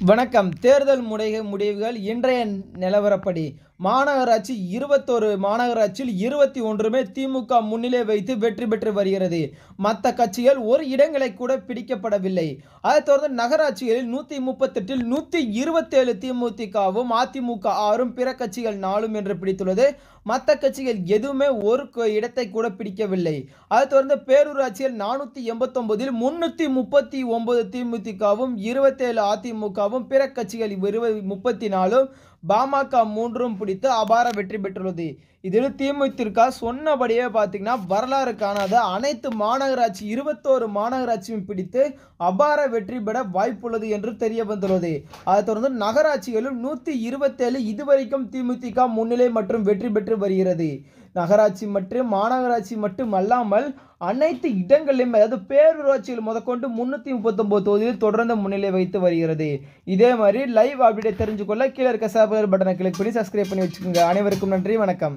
வணக்கம். தேர்தல் முறை முடிவுகள் இன்றைய நிலவரப்படி. மாநகராட்சி இருபத்தொரு மாநகராட்சியில் இருபத்தி ஒன்றுமே திமுக முன்னிலை வைத்து வெற்றி பெற்று வருகிறது. மற்ற கட்சிகள் ஒரு இடங்களை கூட பிடிக்கப்படவில்லை. அதைத் தொடர்ந்து நகராட்சிகளில் நூற்றி முப்பத்தெட்டில் நூற்றி இருபத்தேழு திமுகவும் அதிமுக ஆறும் பிற கட்சிகள் நாலும் என்று பிடித்துள்ளது. மற்ற கட்சிகள் எதுவுமே ஒரு இடத்தை கூட பிடிக்கவில்லை. அதைத் தொடர்ந்து பேரூராட்சியில் நானூற்றி எண்பத்தொன்பதில் முன்னூற்றி முப்பத்தி ஒன்பது திமுகவும் இருபத்தேழு அதிமுக அதிமுகவும் பிற கட்சிகள் இருபது முப்பத்தி நாலும் பாமக மூன்றும் பிடித்து அபார வெற்றி பெற்றுள்ளது. இதில் திமுக சொன்னபடியே பார்த்தீங்கன்னா வரலாறு காணாத அனைத்து மாநகராட்சி இருபத்தோரு மாநகராட்சியும் பிடித்து அபார வெற்றி பெற வாய்ப்புள்ளது என்று தெரிய வந்துள்ளது. அதை தொடர்ந்து நகராட்சிகளும் நூற்றி இருபத்தேழு இதுவரைக்கும் திமுக முன்னிலை மற்றும் வெற்றி பெற்று வருகிறது. நகராட்சி மற்றும் மாநகராட்சி மட்டும் அல்லாமல் அனைத்து இடங்களிலும் அதாவது பேரூராட்சியில் முதற்கொண்டு முன்னூற்றி முப்பத்தொம்போது தொகுதியில் தொடர்ந்து முன்னிலை வைத்து வருகிறது. இதே மாதிரி லைவ் அப்டேட் தெரிஞ்சுக்கொள்ள கீழே இருக்க சப்ஸ்கிரைப் பட்டனை கிளிக் பண்ணி சப்ஸ்கிரைப் பண்ணி வச்சுக்கோங்க. அனைவருக்கும் நன்றி வணக்கம்.